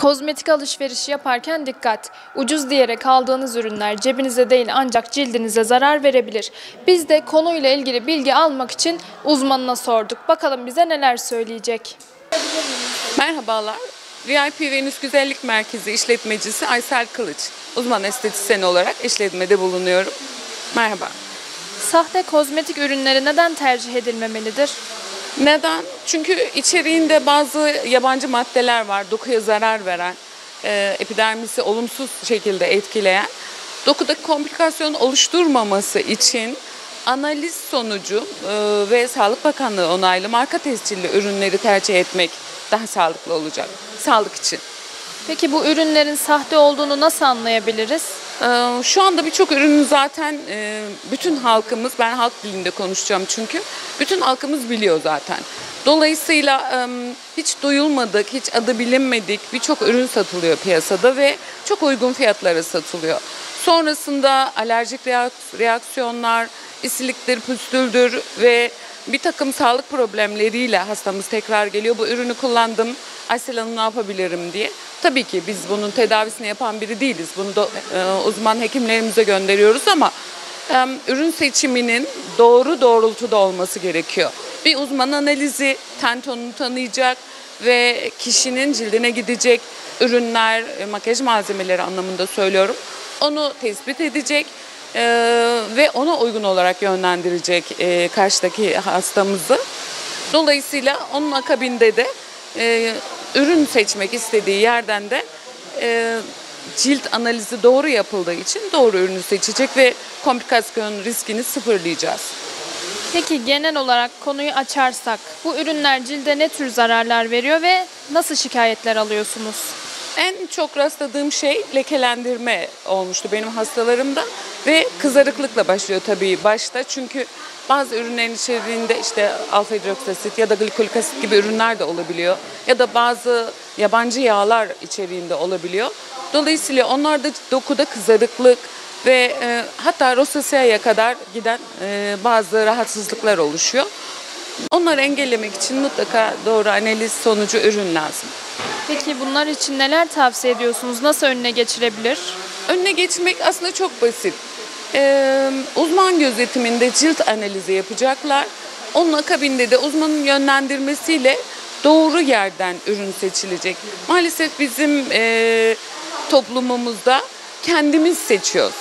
Kozmetik alışverişi yaparken dikkat. Ucuz diyerek aldığınız ürünler cebinize değil ancak cildinize zarar verebilir. Biz de konuyla ilgili bilgi almak için uzmanına sorduk. Bakalım bize neler söyleyecek. Merhabalar. VIP Venüs Güzellik Merkezi işletmecisi Aysel Kılıç. Uzman estetisyen olarak işletmede bulunuyorum. Merhaba. Sahte kozmetik ürünleri neden tercih edilmemelidir? Neden? Çünkü içeriğinde bazı yabancı maddeler var. Dokuya zarar veren, e, epidermisi olumsuz şekilde etkileyen. Dokudaki komplikasyon oluşturmaması için analiz sonucu e, ve Sağlık Bakanlığı onaylı marka tescilli ürünleri tercih etmek daha sağlıklı olacak. Sağlık için. Peki bu ürünlerin sahte olduğunu nasıl anlayabiliriz? Ee, Şu anda birçok ürünü zaten e, bütün halkımız, ben halk dilinde konuşacağım çünkü, bütün halkımız biliyor zaten. Dolayısıyla hiç duyulmadık, hiç adı bilinmedik birçok ürün satılıyor piyasada ve çok uygun fiyatlara satılıyor. Sonrasında alerjik reak- reaksiyonlar, isiliktir, püstüldür ve bir takım sağlık problemleriyle hastamız tekrar geliyor. Bu ürünü kullandım, Aysel ne yapabilirim diye. Tabii ki biz bunun tedavisini yapan biri değiliz. Bunu da e, uzman hekimlerimize gönderiyoruz ama ürün seçiminin doğru doğrultuda olması gerekiyor. Bir uzman analizi ten tonunu tanıyacak ve kişinin cildine gidecek ürünler, e, makyaj malzemeleri anlamında söylüyorum. Onu tespit edecek e, ve ona uygun olarak yönlendirecek e, karşıdaki hastamızı. Dolayısıyla onun akabinde de e, ürün seçmek istediği yerden de e, cilt analizi doğru yapıldığı için doğru ürünü seçecek ve komplikasyon riskini sıfırlayacağız. Peki genel olarak konuyu açarsak bu ürünler cilde ne tür zararlar veriyor ve nasıl şikayetler alıyorsunuz? En çok rastladığım şey lekelendirme olmuştu benim hastalarımda ve kızarıklıkla başlıyor tabii başta çünkü bazı ürünlerin içeriğinde işte alfa hidroksasit ya da glikolik asit gibi ürünler de olabiliyor ya da bazı yabancı yağlar içeriğinde olabiliyor. Dolayısıyla onlarda dokuda kızarıklık ve e, hatta rosacea'ya kadar giden e, bazı rahatsızlıklar oluşuyor. Onları engellemek için mutlaka doğru analiz sonucu ürün lazım. Peki bunlar için neler tavsiye ediyorsunuz? Nasıl önüne geçirebilir? Önüne geçmek aslında çok basit. Ee, uzman gözetiminde cilt analizi yapacaklar. Onun akabinde de uzmanın yönlendirmesiyle doğru yerden ürün seçilecek. Maalesef bizim e, toplumumuzda kendimiz seçiyoruz.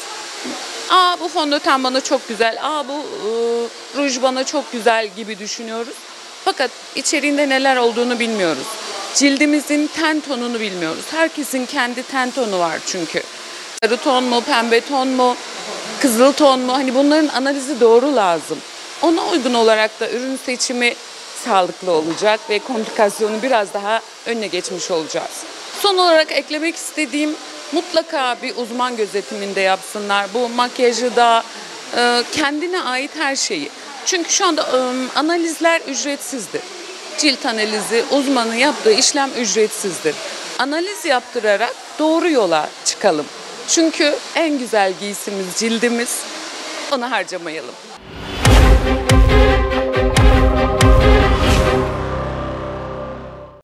Aa bu fondöten bana çok güzel, aa bu e, ruj bana çok güzel gibi düşünüyoruz. Fakat içeriğinde neler olduğunu bilmiyoruz. Cildimizin ten tonunu bilmiyoruz. Herkesin kendi ten tonu var çünkü. Sarı ton mu, pembe ton mu, kızıl ton mu? Hani bunların analizi doğru lazım. Ona uygun olarak da ürün seçimi sağlıklı olacak ve komplikasyonu biraz daha önüne geçmiş olacağız. Son olarak eklemek istediğim mutlaka bir uzman gözetiminde yapsınlar. Bu makyajı da e, kendine ait her şeyi. Çünkü şu anda e, analizler ücretsizdir. Cilt analizi uzmanın yaptığı işlem ücretsizdir. Analiz yaptırarak doğru yola çıkalım. Çünkü en güzel giysimiz cildimiz. Onu harcamayalım.